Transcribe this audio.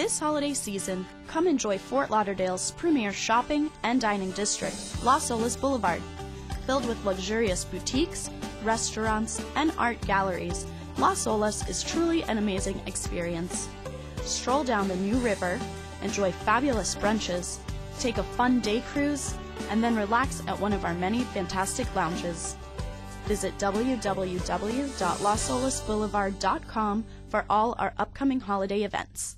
This holiday season, come enjoy Fort Lauderdale's premier shopping and dining district, Las Olas Boulevard. Filled with luxurious boutiques, restaurants, and art galleries, Las Olas is truly an amazing experience. Stroll down the New River, enjoy fabulous brunches, take a fun day cruise, and then relax at one of our many fantastic lounges. Visit www.lasolasboulevard.com for all our upcoming holiday events.